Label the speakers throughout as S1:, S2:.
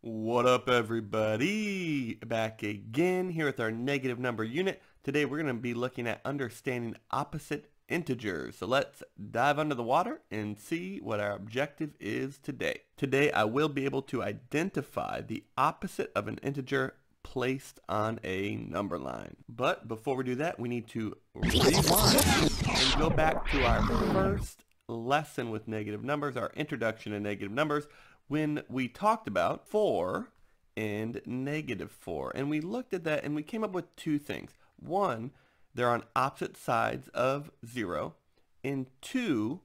S1: What up everybody? Back again here with our negative number unit. Today we're going to be looking at understanding opposite integers. So let's dive under the water and see what our objective is today. Today I will be able to identify the opposite of an integer placed on a number line. But before we do that, we need to rewind and go back to our first lesson with negative numbers, our introduction to negative numbers, when we talked about 4 and negative 4. And we looked at that and we came up with two things. One, they're on opposite sides of 0. And two,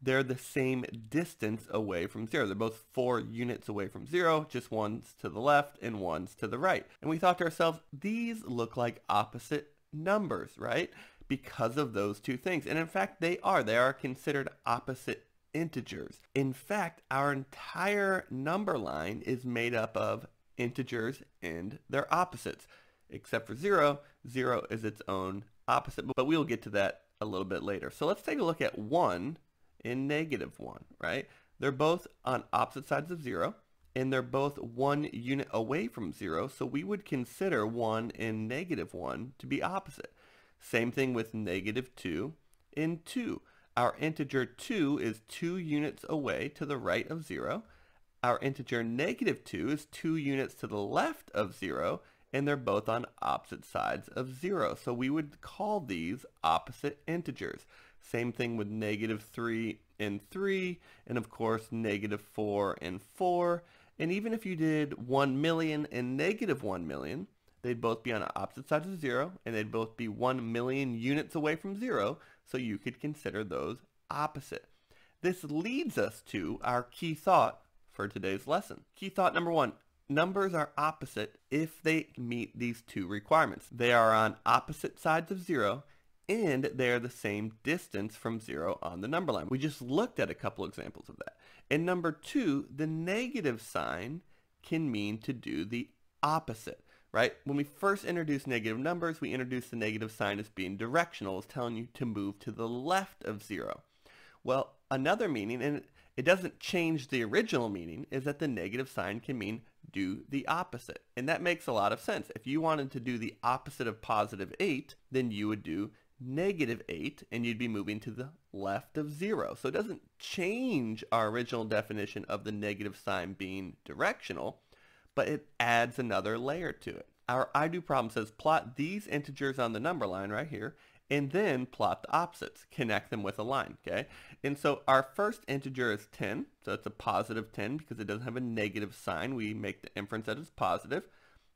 S1: they're the same distance away from 0. They're both 4 units away from 0, just one's to the left and one's to the right. And we thought to ourselves, these look like opposite numbers, right? Because of those two things. And in fact, they are. They are considered opposite integers. In fact, our entire number line is made up of integers and their opposites. Except for 0, 0 is its own opposite, but we'll get to that a little bit later. So let's take a look at 1 and negative 1, right? They're both on opposite sides of 0, and they're both one unit away from 0, so we would consider 1 and negative 1 to be opposite. Same thing with negative 2 and 2. Our integer 2 is 2 units away to the right of 0. Our integer negative 2 is 2 units to the left of 0, and they're both on opposite sides of 0. So we would call these opposite integers. Same thing with negative 3 and 3, and of course negative 4 and 4. And even if you did 1 million and negative 1 million, they'd both be on opposite sides of 0, and they'd both be 1 million units away from 0, so you could consider those opposite. This leads us to our key thought for today's lesson. Key thought number one, numbers are opposite if they meet these two requirements. They are on opposite sides of zero and they are the same distance from zero on the number line. We just looked at a couple examples of that. And number two, the negative sign can mean to do the opposite right? When we first introduce negative numbers, we introduce the negative sign as being directional, as telling you to move to the left of zero. Well, another meaning, and it doesn't change the original meaning, is that the negative sign can mean do the opposite. And that makes a lot of sense. If you wanted to do the opposite of positive 8, then you would do negative 8, and you'd be moving to the left of 0. So it doesn't change our original definition of the negative sign being directional but it adds another layer to it. Our I do problem says plot these integers on the number line right here and then plot the opposites, connect them with a line, okay? And so our first integer is 10, so it's a positive 10 because it doesn't have a negative sign. We make the inference that it's positive.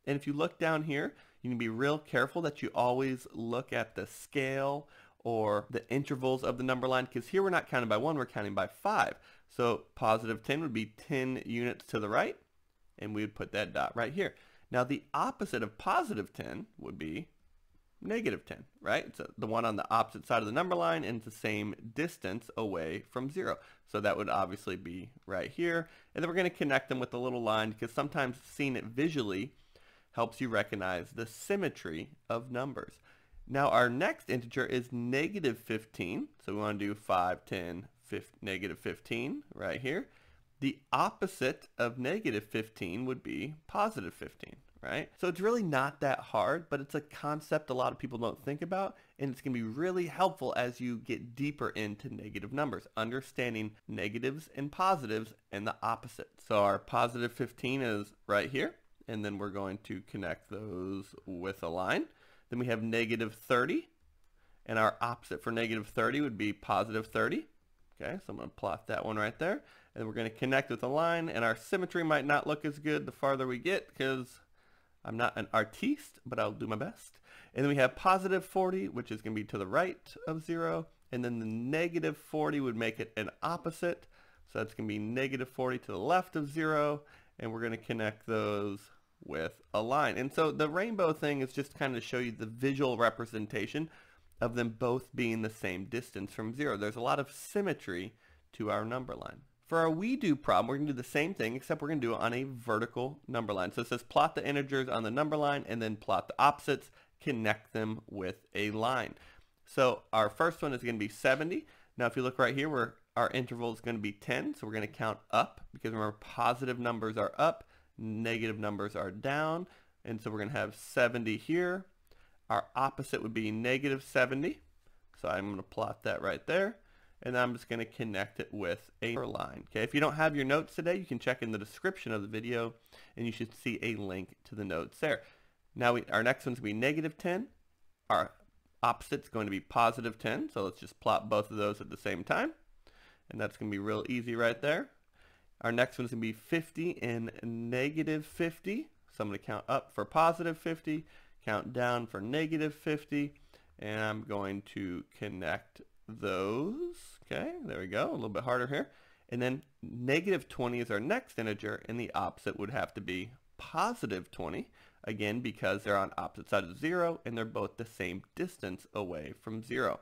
S1: And if you look down here, you can be real careful that you always look at the scale or the intervals of the number line because here we're not counting by 1, we're counting by 5. So positive 10 would be 10 units to the right, and we would put that dot right here. Now the opposite of positive 10 would be negative 10, right? It's the one on the opposite side of the number line and the same distance away from zero. So that would obviously be right here. And then we're going to connect them with a little line because sometimes seeing it visually helps you recognize the symmetry of numbers. Now our next integer is negative 15. So we want to do 5, 10, 15, negative 15 right here. The opposite of negative 15 would be positive 15, right? So it's really not that hard, but it's a concept a lot of people don't think about, and it's going to be really helpful as you get deeper into negative numbers, understanding negatives and positives and the opposite. So our positive 15 is right here, and then we're going to connect those with a line. Then we have negative 30, and our opposite for negative 30 would be positive 30. Okay, so I'm going to plot that one right there and we're going to connect with a line and our symmetry might not look as good the farther we get because I'm not an artiste but I'll do my best. And then we have positive 40 which is going to be to the right of 0 and then the negative 40 would make it an opposite. So that's going to be negative 40 to the left of 0 and we're going to connect those with a line. And so the rainbow thing is just kind of show you the visual representation of them both being the same distance from 0 there's a lot of symmetry to our number line for our we do problem, we're going to do the same thing, except we're going to do it on a vertical number line. So it says plot the integers on the number line and then plot the opposites, connect them with a line. So our first one is going to be 70. Now if you look right here, where our interval is going to be 10, so we're going to count up, because remember positive numbers are up, negative numbers are down. And so we're going to have 70 here. Our opposite would be negative 70. So I'm going to plot that right there. And I'm just going to connect it with a line. Okay, if you don't have your notes today, you can check in the description of the video and you should see a link to the notes there. Now we, our next one's going to be negative 10. Our opposite's going to be positive 10. So let's just plot both of those at the same time. And that's going to be real easy right there. Our next one's going to be 50 and negative 50. So I'm going to count up for positive 50, count down for negative 50, and I'm going to connect those. Okay, there we go, a little bit harder here. And then negative 20 is our next integer, and the opposite would have to be positive 20, again, because they're on opposite sides of 0, and they're both the same distance away from 0.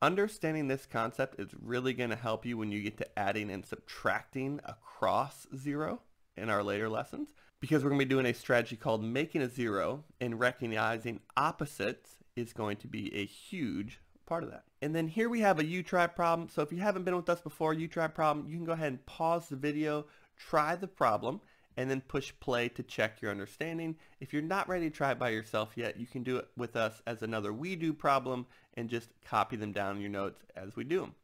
S1: Understanding this concept is really going to help you when you get to adding and subtracting across 0 in our later lessons because we're going to be doing a strategy called making a zero and recognizing opposites is going to be a huge part of that. And then here we have a you try problem. So if you haven't been with us before, U-try problem, you can go ahead and pause the video, try the problem, and then push play to check your understanding. If you're not ready to try it by yourself yet, you can do it with us as another we do problem and just copy them down in your notes as we do them.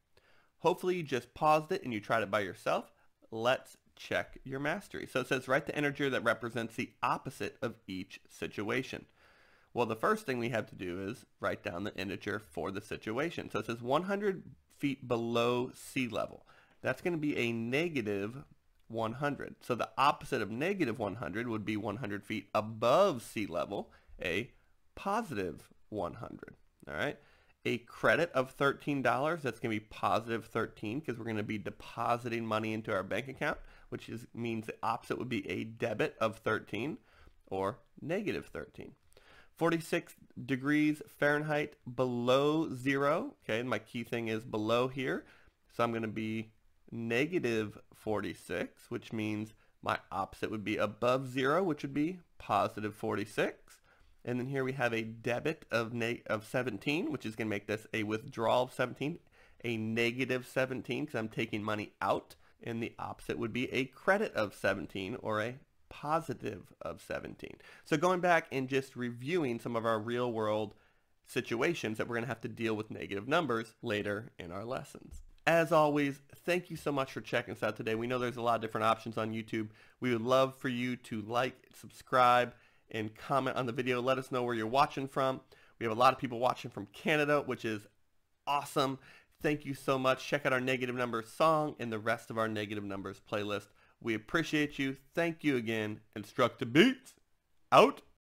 S1: Hopefully you just paused it and you tried it by yourself. Let's check your mastery. So it says write the integer that represents the opposite of each situation. Well, the first thing we have to do is write down the integer for the situation. So it says 100 feet below sea level. That's going to be a negative 100. So the opposite of negative 100 would be 100 feet above sea level, a positive 100. All right a credit of $13. That's going to be positive 13 because we're going to be depositing money into our bank account, which is, means the opposite would be a debit of 13 or negative 13. 46 degrees Fahrenheit below zero. Okay, my key thing is below here. So I'm going to be negative 46, which means my opposite would be above zero, which would be positive 46. And then here we have a debit of, of 17, which is going to make this a withdrawal of 17, a negative 17 because I'm taking money out. And the opposite would be a credit of 17 or a positive of 17. So going back and just reviewing some of our real world situations that we're going to have to deal with negative numbers later in our lessons. As always, thank you so much for checking us out today. We know there's a lot of different options on YouTube. We would love for you to like, subscribe, and comment on the video. Let us know where you're watching from. We have a lot of people watching from Canada, which is awesome. Thank you so much. Check out our negative numbers song and the rest of our negative numbers playlist. We appreciate you. Thank you again. InstructaBeats out.